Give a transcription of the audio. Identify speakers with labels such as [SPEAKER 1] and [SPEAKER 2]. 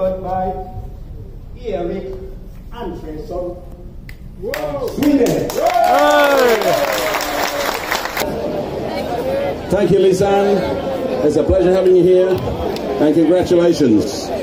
[SPEAKER 1] by Erik Andresson Sweden.
[SPEAKER 2] Thank you, Lisanne. It's a pleasure having you here, and congratulations.